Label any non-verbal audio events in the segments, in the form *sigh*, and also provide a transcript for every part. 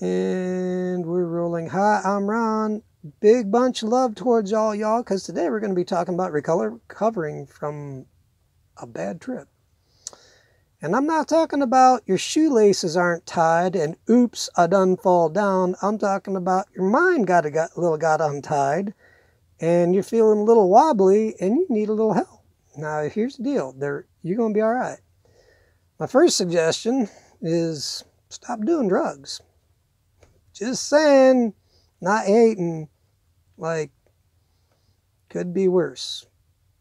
And we're rolling. Hi, I'm Ron. Big bunch of love towards all y'all because today we're going to be talking about recovering from a bad trip. And I'm not talking about your shoelaces aren't tied and oops, I done fall down. I'm talking about your mind got a got, little got untied and you're feeling a little wobbly and you need a little help. Now, here's the deal. There, you're going to be all right. My first suggestion is stop doing drugs. Just saying, not hating, like, could be worse.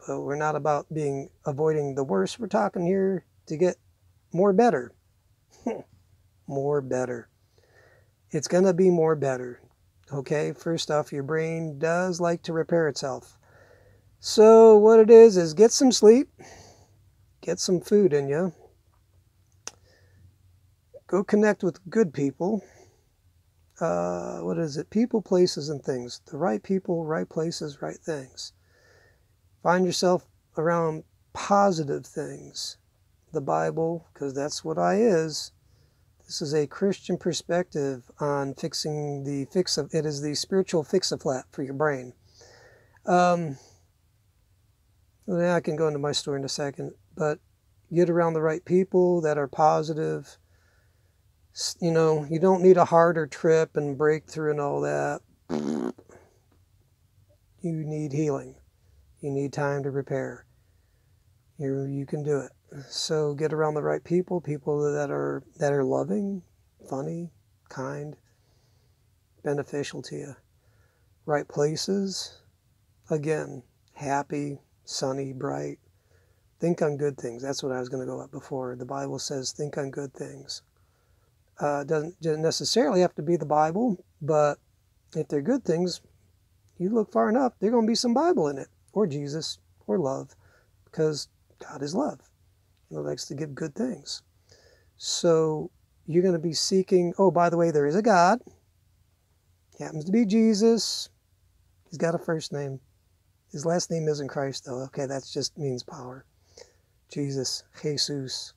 But we're not about being avoiding the worst. We're talking here to get more better. *laughs* more better. It's going to be more better. Okay, first off, your brain does like to repair itself. So, what it is, is get some sleep, get some food in you, go connect with good people uh, what is it? People, places, and things. The right people, right places, right things. Find yourself around positive things. The Bible, because that's what I is. This is a Christian perspective on fixing the fix of it is the spiritual fix a flat for your brain. Um, I can go into my story in a second, but get around the right people that are positive you know, you don't need a harder trip and breakthrough and all that. You need healing. You need time to repair. You you can do it. So get around the right people, people that are that are loving, funny, kind, beneficial to you. Right places, again, happy, sunny, bright. Think on good things. That's what I was going to go at before. The Bible says think on good things uh, doesn't, doesn't necessarily have to be the Bible, but if they're good things, you look far enough, there's going to be some Bible in it, or Jesus, or love, because God is love. He likes to give good things. So you're going to be seeking, oh, by the way, there is a God. He happens to be Jesus. He's got a first name. His last name isn't Christ, though. Okay, that just means power. Jesus, Jesus.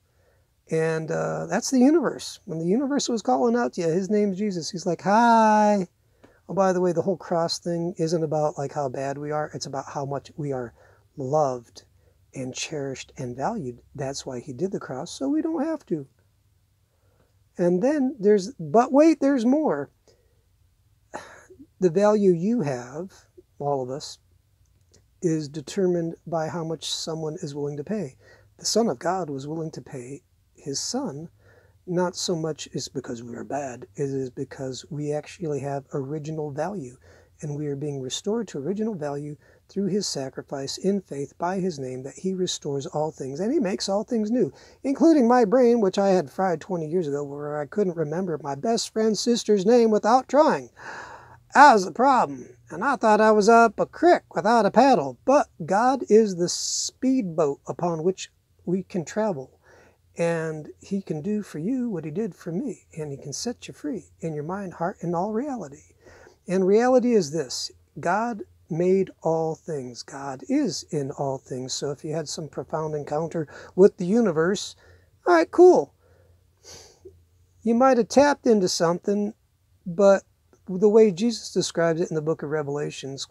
And uh, that's the universe. When the universe was calling out to you, his name's Jesus. He's like, hi. Oh, by the way, the whole cross thing isn't about like how bad we are. It's about how much we are loved and cherished and valued. That's why he did the cross, so we don't have to. And then there's, but wait, there's more. The value you have, all of us, is determined by how much someone is willing to pay. The Son of God was willing to pay his son, not so much is because we are bad, it is because we actually have original value and we are being restored to original value through his sacrifice in faith by his name that he restores all things and he makes all things new, including my brain, which I had fried 20 years ago, where I couldn't remember my best friend's sister's name without trying. That was the problem. And I thought I was up a creek without a paddle. But God is the speedboat upon which we can travel. And he can do for you what he did for me. And he can set you free in your mind, heart, and all reality. And reality is this God made all things. God is in all things. So if you had some profound encounter with the universe, all right, cool. You might have tapped into something, but the way Jesus describes it in the book of Revelations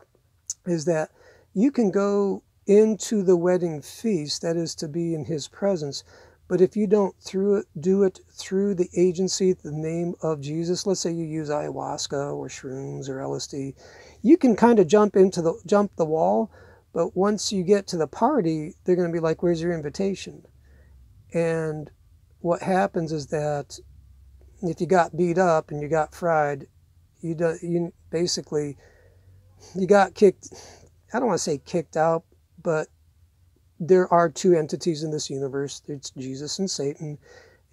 is that you can go into the wedding feast, that is to be in his presence, but if you don't through it, do it through the agency, the name of Jesus, let's say you use ayahuasca or shrooms or LSD, you can kind of jump into the jump the wall. But once you get to the party, they're going to be like, "Where's your invitation?" And what happens is that if you got beat up and you got fried, you do, you basically you got kicked. I don't want to say kicked out, but there are two entities in this universe it's Jesus and Satan.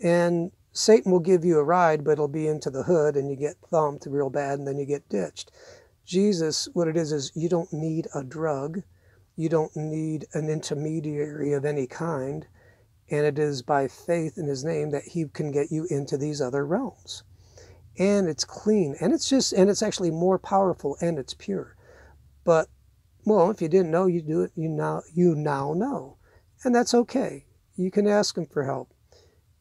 And Satan will give you a ride, but it'll be into the hood and you get thumped real bad and then you get ditched. Jesus, what it is, is you don't need a drug, you don't need an intermediary of any kind, and it is by faith in his name that he can get you into these other realms. And it's clean, and it's just, and it's actually more powerful and it's pure. But well, if you didn't know, you do it. You now you now know, and that's okay. You can ask him for help.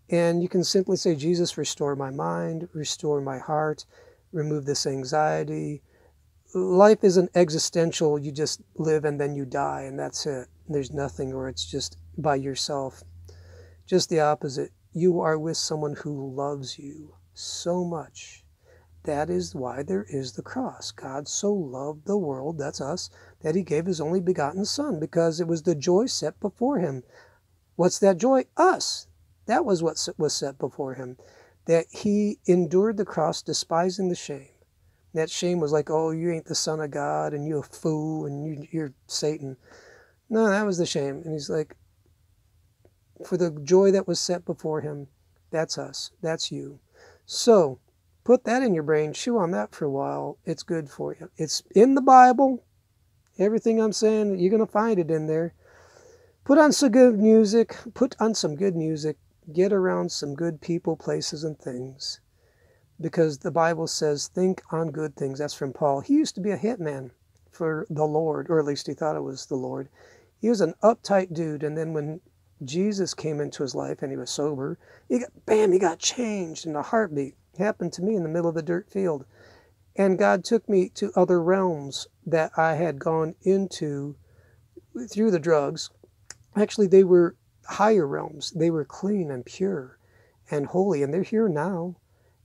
And you can simply say, Jesus, restore my mind, restore my heart, remove this anxiety. Life isn't existential, you just live and then you die, and that's it. There's nothing, or it's just by yourself. Just the opposite. You are with someone who loves you so much. That is why there is the cross. God so loved the world, that's us, that he gave his only begotten Son, because it was the joy set before him. What's that joy? Us. That was what was set before him. That he endured the cross, despising the shame. That shame was like, oh, you ain't the Son of God, and you a fool, and you, you're Satan. No, that was the shame. And he's like, for the joy that was set before him, that's us. That's you. So put that in your brain, chew on that for a while. It's good for you. It's in the Bible. Everything I'm saying, you're going to find it in there. Put on some good music. Put on some good music. Get around some good people, places, and things. Because the Bible says, think on good things. That's from Paul. He used to be a hitman for the Lord, or at least he thought it was the Lord. He was an uptight dude, and then when Jesus came into his life and he was sober, he got, bam, he got changed in a heartbeat. It happened to me in the middle of the dirt field. And God took me to other realms that I had gone into through the drugs. Actually, they were higher realms. They were clean and pure and holy, and they're here now.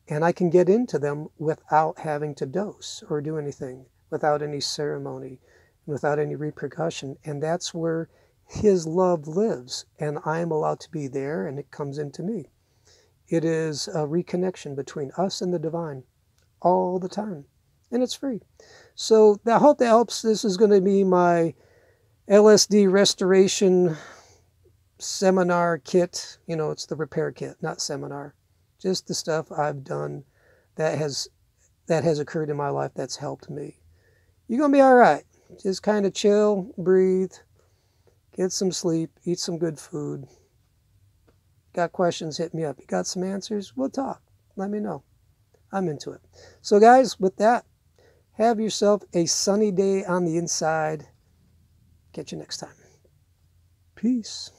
And I can get into them without having to dose or do anything, without any ceremony, without any repercussion. And that's where his love lives, and I am allowed to be there, and it comes into me. It is a reconnection between us and the divine all the time, and it's free. So I hope that helps. This is going to be my LSD restoration seminar kit. You know, it's the repair kit, not seminar. Just the stuff I've done that has that has occurred in my life that's helped me. You're going to be all right. Just kind of chill, breathe, Get some sleep, eat some good food. Got questions, hit me up. You got some answers? We'll talk. Let me know. I'm into it. So, guys, with that, have yourself a sunny day on the inside. Catch you next time. Peace.